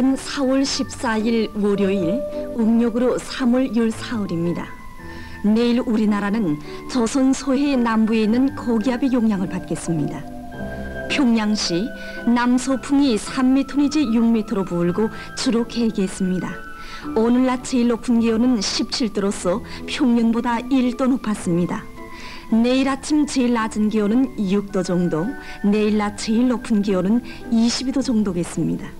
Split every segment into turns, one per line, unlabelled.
내일은 4월 14일 월요일, 음력으로 3월 14일입니다. 내일 우리나라는 조선 소해 남부에 있는 고기압의 영향을 받겠습니다. 평양시 남소풍이 3m 내지 6m로 불고 주로 개기했습니다. 오늘 낮 제일 높은 기온은 17도로서 평년보다 1도 높았습니다. 내일 아침 제일 낮은 기온은 6도 정도, 내일 낮 제일 높은 기온은 22도 정도겠습니다.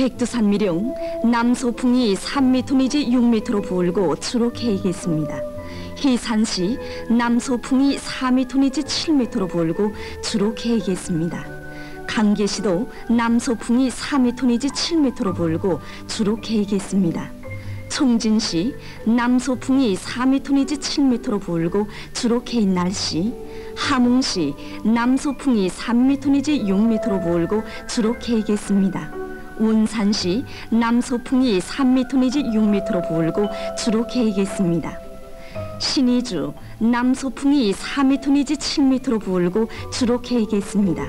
백두산미령 남소풍이 3m 내지 6m로 불고 주로 개이겠습니다. 해산시 남소풍이 4m 내지 7m로 불고 주로 개이겠습니다. 강계시도 남소풍이 4m 내지 7m로 불고 주로 개이겠습니다. 총진시 남소풍이 4m 내지 7m로 불고 주로 개인 날씨 함흥시 남소풍이 3m 내지 6m로 불고 주로 개이겠습니다. 운산시 남소풍이 3m 내지 6m로 불고 주로 개이겠습니다. 신의주 남소풍이 4m 내지 7m로 불고 주로 개이겠습니다.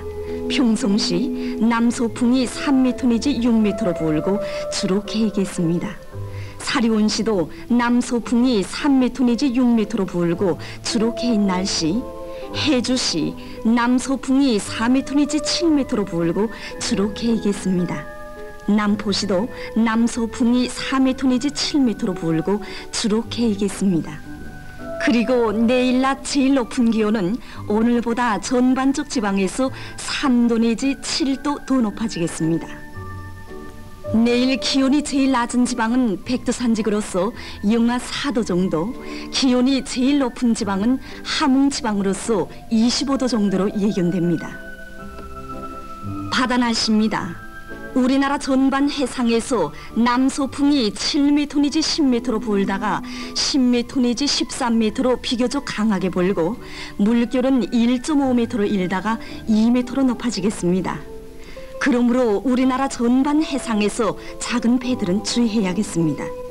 평송시 남소풍이 3m 내지 6m로 불고 주로 개이겠습니다. 사리온시도 남소풍이 3m 내지 6m로 불고 주로 개인 날씨 해주시 남소풍이 4m 내지 7m로 불고 주로 개이겠습니다. 남포시도 남소풍이 4m 내지 7m로 불고 주로 개이겠습니다. 그리고 내일 낮 제일 높은 기온은 오늘보다 전반적 지방에서 3도 내지 7도 더 높아지겠습니다. 내일 기온이 제일 낮은 지방은 백두 산지구로서 영하 4도 정도, 기온이 제일 높은 지방은 함흥 지방으로서 25도 정도로 예견됩니다. 바다 날씨입니다. 우리나라 전반 해상에서 남소풍이 7m 내지 10m로 불다가 10m 내지 13m로 비교적 강하게 불고 물결은 1.5m로 일다가 2m로 높아지겠습니다. 그러므로 우리나라 전반 해상에서 작은 배들은 주의해야겠습니다.